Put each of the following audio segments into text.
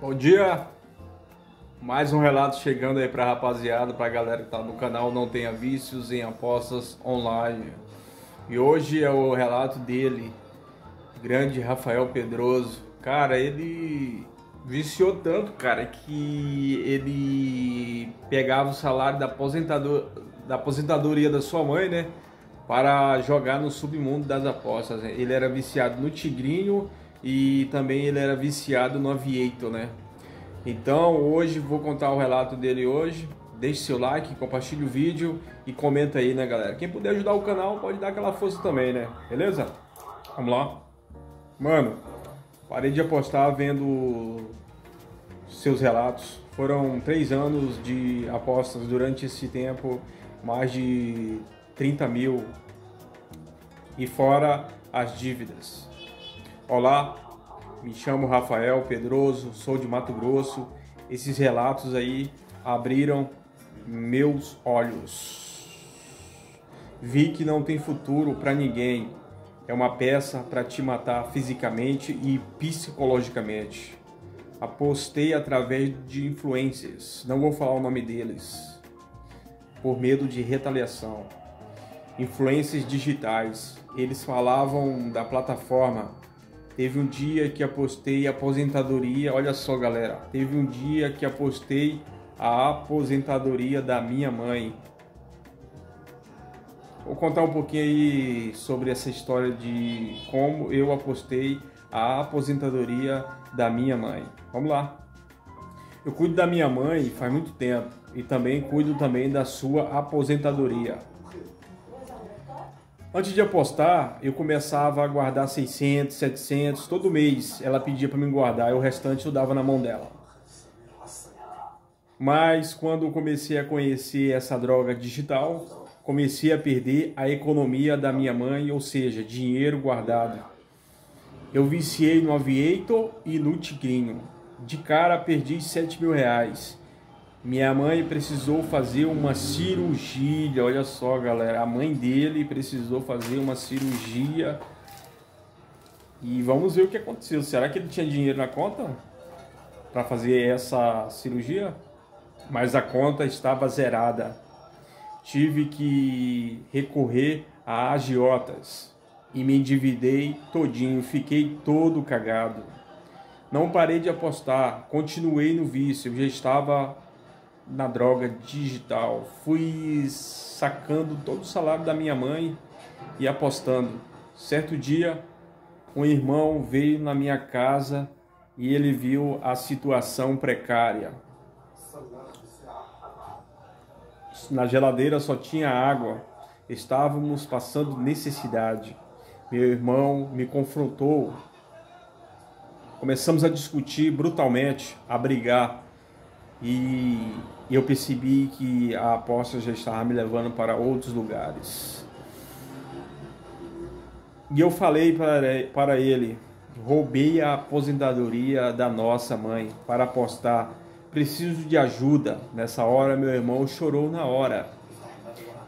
Bom dia, mais um relato chegando aí pra rapaziada, pra galera que tá no canal Não Tenha Vícios em Apostas Online. E hoje é o relato dele, grande Rafael Pedroso. Cara, ele viciou tanto, cara, que ele pegava o salário da, aposentador, da aposentadoria da sua mãe, né? Para jogar no submundo das apostas. Ele era viciado no Tigrinho e também ele era viciado no Aviator, né? Então hoje vou contar o relato dele hoje. Deixe seu like, compartilhe o vídeo e comenta aí, né, galera? Quem puder ajudar o canal pode dar aquela força também, né? Beleza? Vamos lá. Mano, parei de apostar vendo seus relatos. Foram três anos de apostas durante esse tempo, mais de 30 mil e fora as dívidas. Olá, me chamo Rafael Pedroso, sou de Mato Grosso. Esses relatos aí abriram meus olhos. Vi que não tem futuro para ninguém. É uma peça para te matar fisicamente e psicologicamente. Apostei através de influências, não vou falar o nome deles, por medo de retaliação. Influências digitais. Eles falavam da plataforma Teve um dia que apostei aposentadoria, olha só galera, teve um dia que apostei a aposentadoria da minha mãe. Vou contar um pouquinho aí sobre essa história de como eu apostei a aposentadoria da minha mãe. Vamos lá. Eu cuido da minha mãe faz muito tempo e também cuido também da sua aposentadoria. Antes de apostar, eu começava a guardar 600, 700 todo mês. Ela pedia para me guardar e o restante eu dava na mão dela. Mas quando comecei a conhecer essa droga digital, comecei a perder a economia da minha mãe, ou seja, dinheiro guardado. Eu viciei no Aviator e no Tigrinho. De cara perdi 7 mil reais. Minha mãe precisou fazer uma cirurgia. Olha só, galera. A mãe dele precisou fazer uma cirurgia. E vamos ver o que aconteceu. Será que ele tinha dinheiro na conta para fazer essa cirurgia? Mas a conta estava zerada. Tive que recorrer a agiotas e me endividei todinho. Fiquei todo cagado. Não parei de apostar, continuei no vício. Eu já estava na droga digital. Fui sacando todo o salário da minha mãe e apostando. Certo dia, um irmão veio na minha casa e ele viu a situação precária. Na geladeira só tinha água. Estávamos passando necessidade. Meu irmão me confrontou. Começamos a discutir brutalmente, a brigar. E eu percebi que a aposta já estava me levando para outros lugares. E eu falei para, ele: roubei a aposentadoria da nossa mãe para apostar. Preciso de ajuda. Nessa hora, meu irmão chorou na hora.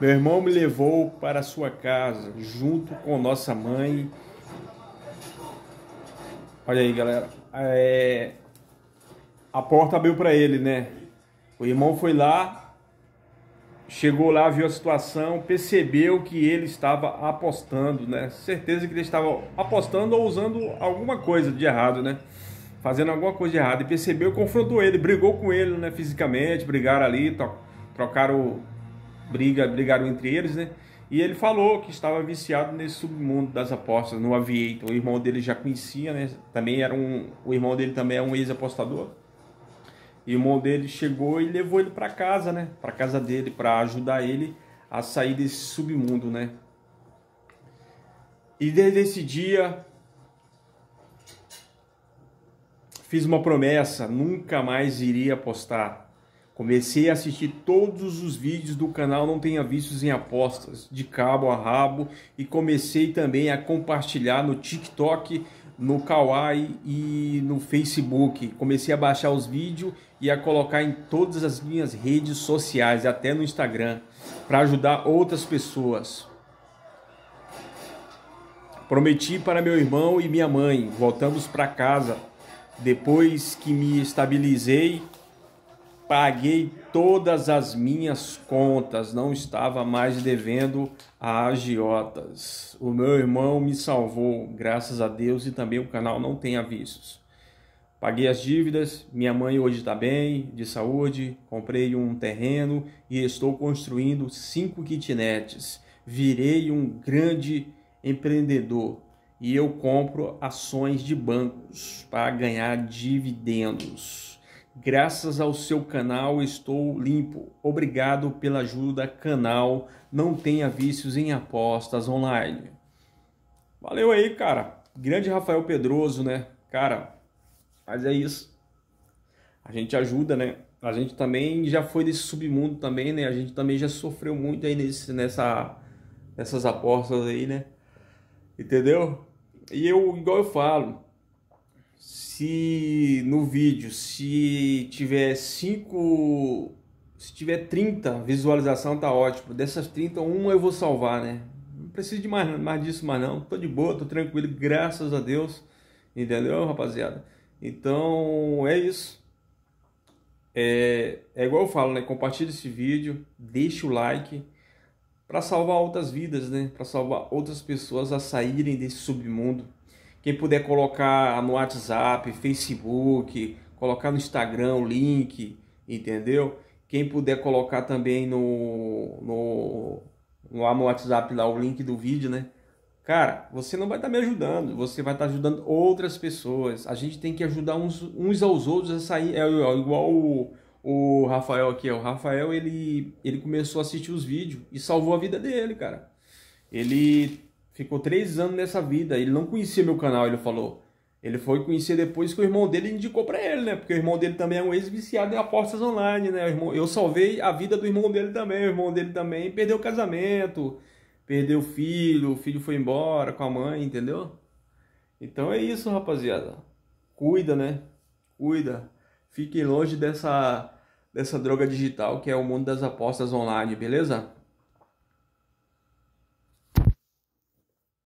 Meu irmão me levou para sua casa, junto com nossa mãe. Olha aí, galera. É, a porta abriu para ele, né? O irmão foi lá, chegou lá, viu a situação, percebeu que ele estava apostando, né? Certeza que ele estava apostando ou usando alguma coisa de errado, né? Fazendo alguma coisa de errado. E percebeu, confrontou ele, brigou com ele, né? Fisicamente, brigaram ali, trocaram briga, brigaram entre eles, né? E ele falou que estava viciado nesse submundo das apostas, no Aviator. O irmão dele já conhecia, né? Também era um, o irmão dele também é um ex-apostador. E o irmão dele chegou e levou ele para casa, né? Para casa dele, para ajudar ele a sair desse submundo, né? E desde esse dia fiz uma promessa, nunca mais iria apostar. Comecei a assistir todos os vídeos do canal Não Tenha Vistos em Apostas, de cabo a rabo, e comecei também a compartilhar no TikTok no Kawaii e no Facebook. Comecei a baixar os vídeos e a colocar em todas as minhas redes sociais, até no Instagram, para ajudar outras pessoas. Prometi para meu irmão e minha mãe, voltamos para casa Depois que me estabilizei, paguei todas as minhas contas, não estava mais devendo a agiotas. O meu irmão me salvou, graças a Deus, e também o canal não tem avisos. Paguei as dívidas, minha mãe hoje está bem, de saúde, comprei um terreno e estou construindo cinco kitnets. Virei um grande empreendedor e eu compro ações de bancos para ganhar dividendos. Graças ao seu canal estou limpo. Obrigado pela ajuda, canal. Não tenha vícios em apostas online. Valeu aí, cara. Grande Rafael Pedroso, né? Cara, mas é isso. A gente ajuda, né? A gente também já foi desse submundo também, né? A gente também já sofreu muito aí nesse, nessa, nessas apostas aí, né? Entendeu? E eu, igual eu falo, se no vídeo, se tiver 5, se tiver 30 visualização, tá ótimo. Dessas 30, uma eu vou salvar, né? Não preciso de mais, mais disso, mais não. Tô de boa, tô tranquilo, graças a Deus. Entendeu, rapaziada? Então, é isso. É, é igual eu falo, né? Compartilhe esse vídeo, deixe o like para salvar outras vidas, né? Para salvar outras pessoas a saírem desse submundo. Quem puder colocar no WhatsApp, Facebook, colocar no Instagram o link, entendeu? Quem puder colocar também no, no, lá no WhatsApp lá o link do vídeo, né? Cara, você não vai estar tá me ajudando, você vai estar tá ajudando outras pessoas. A gente tem que ajudar uns, uns aos outros a sair. É igual o, o Rafael aqui, o Rafael ele, ele começou a assistir os vídeos e salvou a vida dele, cara. Ele ficou três anos nessa vida, ele não conhecia meu canal, ele falou. Ele foi conhecer depois que o irmão dele indicou para ele, né? Porque o irmão dele também é um ex-viciado em apostas online, né? Eu salvei a vida do irmão dele também. O irmão dele também perdeu o casamento, perdeu o filho, o filho foi embora com a mãe, entendeu? Então é isso, rapaziada. Cuida, né? Cuida. Fiquem longe dessa dessa droga digital que é o mundo das apostas online, beleza?